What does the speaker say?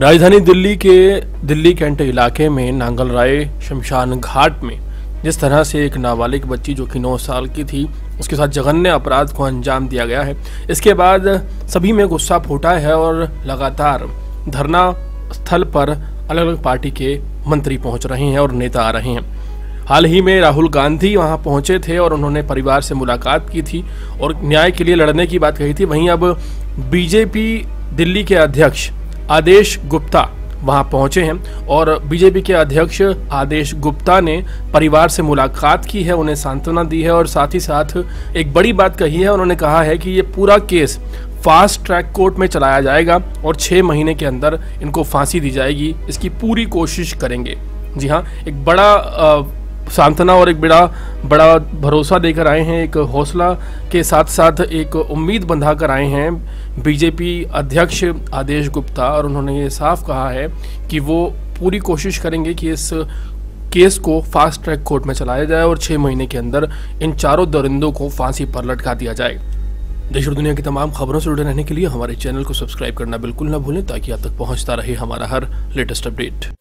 राजधानी दिल्ली के दिल्ली कैंट इलाके में नांगल राय शमशान घाट में, जिस तरह से एक नाबालिग बच्ची जो कि 9 साल की थी, उसके साथ जघन्य अपराध को अंजाम दिया गया है। इसके बाद सभी में गुस्सा फूटा है और लगातार धरना स्थल पर अलग अलग पार्टी के मंत्री पहुँच रहे हैं और नेता आ रहे हैं। हाल ही में राहुल गांधी वहाँ पहुँचे थे और उन्होंने परिवार से मुलाकात की थी और न्याय के लिए लड़ने की बात कही थी। वहीं अब बीजेपी दिल्ली के अध्यक्ष आदेश गुप्ता वहाँ पहुँचे हैं और बीजेपी के अध्यक्ष आदेश गुप्ता ने परिवार से मुलाकात की है, उन्हें सांत्वना दी है और साथ ही साथ एक बड़ी बात कही है। उन्होंने कहा है कि ये पूरा केस फास्ट ट्रैक कोर्ट में चलाया जाएगा और छः महीने के अंदर इनको फांसी दी जाएगी। इसकी पूरी कोशिश करेंगे। जी हाँ एक बड़ा सांत्वना और एक बड़ा बड़ा भरोसा देकर आए हैं, एक हौसला के साथ साथ एक उम्मीद बंधा कर आए हैं। बीजेपी अध्यक्ष आदेश गुप्ता और उन्होंने ये साफ़ कहा है कि वो पूरी कोशिश करेंगे कि इस केस को फास्ट ट्रैक कोर्ट में चलाया जाए और छः महीने के अंदर इन चारों दरिंदों को फांसी पर लटका दिया जाए। देश और दुनिया की तमाम खबरों से जुड़े रहने के लिए हमारे चैनल को सब्सक्राइब करना बिल्कुल ना भूलें ताकि आप तक पहुँचता रहे हमारा हर लेटेस्ट अपडेट।